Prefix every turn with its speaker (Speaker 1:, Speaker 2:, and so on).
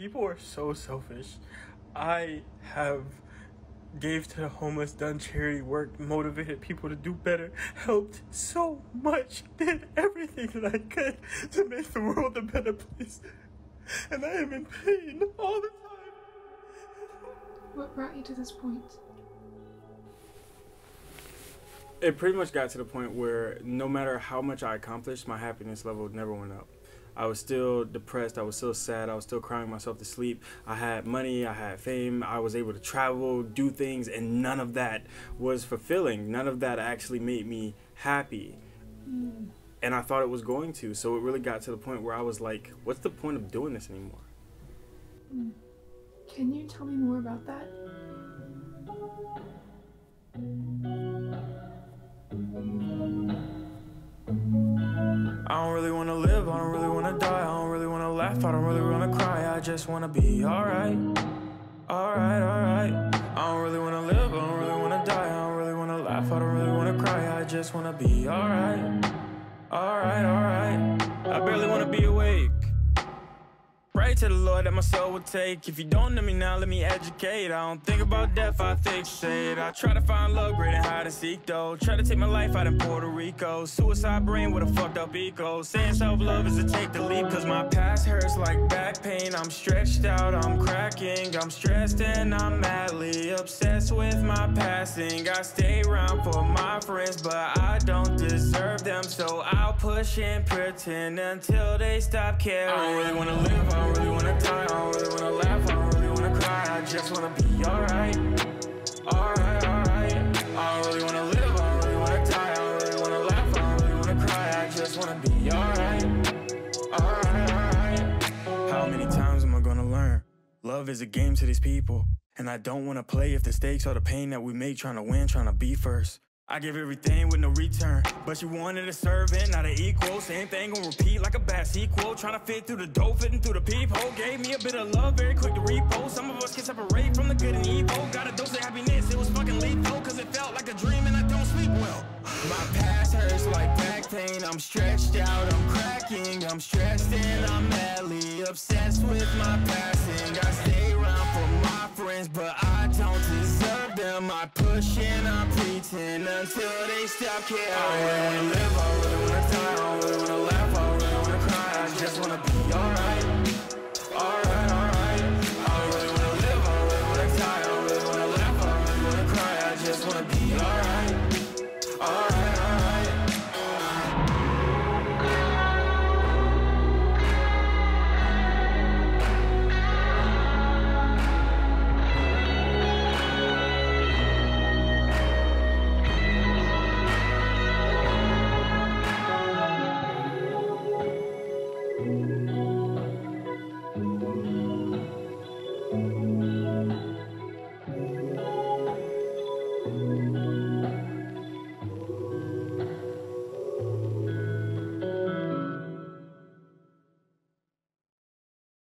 Speaker 1: people are so selfish. I have gave to the homeless, done charity work, motivated people to do better, helped so much, did everything that I could to make the world a better place. And I am in pain all the time.
Speaker 2: What brought you to this point?
Speaker 3: It pretty much got to the point where no matter how much I accomplished, my happiness level never went up. I was still depressed. I was still sad. I was still crying myself to sleep. I had money. I had fame. I was able to travel, do things, and none of that was fulfilling. None of that actually made me happy. Mm. And I thought it was going to. So it really got to the point where I was like, what's the point of doing this anymore?
Speaker 2: Mm. Can you tell me more about that?
Speaker 4: I don't really wanna live, really I don't really wanna cry, I just wanna be alright. Alright, alright. I don't really wanna live, I don't really wanna die, I don't really wanna laugh, I don't really wanna cry, I just wanna be alright. Alright, alright. Pray to the Lord that my soul will take. If you don't know me now, let me educate. I don't think about death, I think fixate I try to find love, great and hide and seek though. Try to take my life out in Puerto Rico. Suicide brain with a fucked up ego. Saying self-love is to take the leap Cause my past hurts like back pain. I'm stretched out, I'm cracking. I'm stressed and I'm madly obsessed with my passing. I stay around for my friends But I don't deserve them So I'll push and pretend Until they stop caring. I don't really wanna live, I don't really wanna die, I don't really wanna laugh, I don't really wanna cry. I just wanna be alright Alright, alright. I don't really wanna live, I don't really wanna die I don't really wanna laugh, I don't really wanna cry. I just wanna be alright Alright, alright. How many times am I gonna learn? Love is a game to these people and I don't wanna play if the stakes are the pain that we make. Trying to win, trying to be first I give everything with no return. But you wanted a servant, not an equal. Same thing gon' repeat like a bad sequel. Trying to fit through the door, fitting through the peephole. Gave me a bit of love, very quick to repost Some of us can separate from the good and evil. Got a dose of happiness, it was fucking lethal Cause it felt like a dream and I don't sleep well. My past hurts like back pain. I'm stretched out, I'm cracking. I'm stressed and I'm madly obsessed with my passing. I stay around for my friends, but I don't deserve them. I push and I until they stop caring. I really wanna live, I really wanna die, I really wanna laugh, I really wanna cry. I just wanna be alright